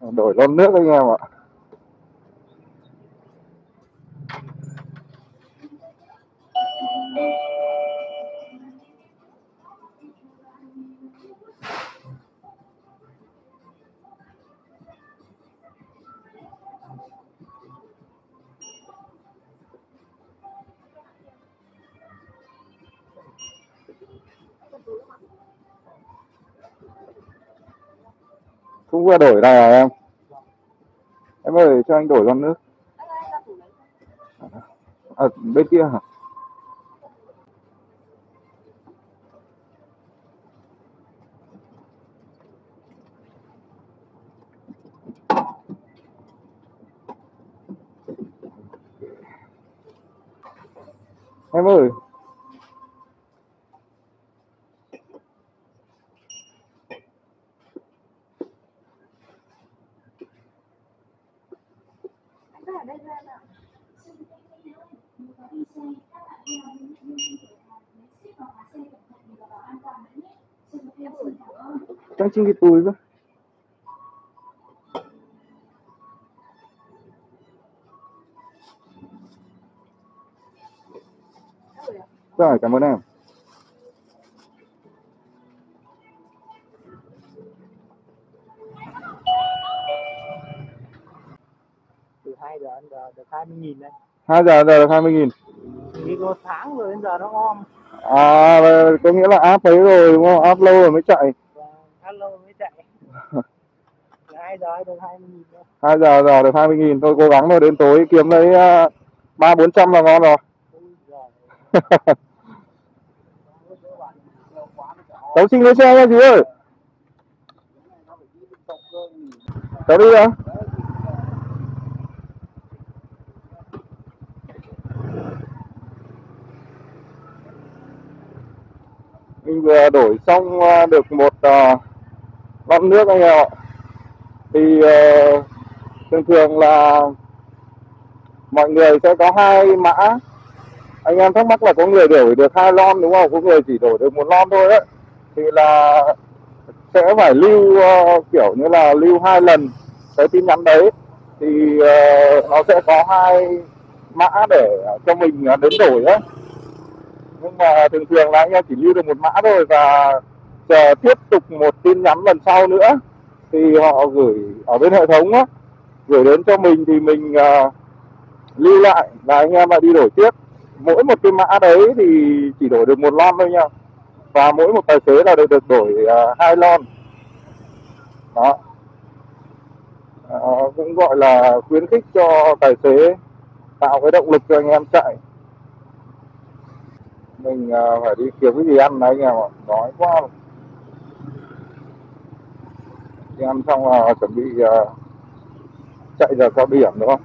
đổi lon nước anh em ạ. Cũng vừa đổi này à em? Em ơi cho anh đổi lon nước. À, bên kia hả? Em ơi Anh ở đây ra nào. cho anh cái túi với rồi dạ, cảm ơn em 2 giờ đến giờ được 20 nghìn đây hai giờ giờ được hai mươi nghìn. Nghỉ một tháng rồi đến giờ nó ngon à có nghĩa là áp ấy rồi đúng không? Áp lâu rồi mới chạy. Và ăn lâu mới chạy. Từ 2 giờ được 20 nghìn thôi. Hai giờ giờ được hai mươi nghìn. Thôi cố gắng rồi đến tối kiếm lấy à, ba bốn trăm là ngon rồi. Cháu xin lấy xe nha chú ơi. Cháu đi ạ mình vừa đổi xong ờ, được một ờ, uh, lon nước anh em ạ. Thì ờ, thường thường là mọi người sẽ có hai mã. Anh em thắc mắc là có người đổi được hai lon đúng không? Có người chỉ đổi được một lon thôi ấy. thì là sẽ phải lưu kiểu như là lưu hai lần cái tin nhắn đấy. Thì nó sẽ có hai mã để cho mình đến đổi ấy nhưng mà thường thường là anh em chỉ lưu được một mã thôi và chờ tiếp tục một tin nhắn lần sau nữa thì họ gửi ở bên hệ thống á gửi đến cho mình thì mình uh, lưu lại và anh em lại đi đổi tiếp. Mỗi một cái mã đấy thì chỉ đổi được một lon thôi nha. Và mỗi một tài xế là được được đổi uh, hai lon. Đó. Uh, cũng gọi là khuyến khích cho tài xế tạo cái động lực cho anh em chạy mình ờ, phải đi kiếm cái gì ăn đấy anh em ạ đói quá rồi. đi ăn xong là chuẩn bị ờ, chạy giờ cao điểm, đúng không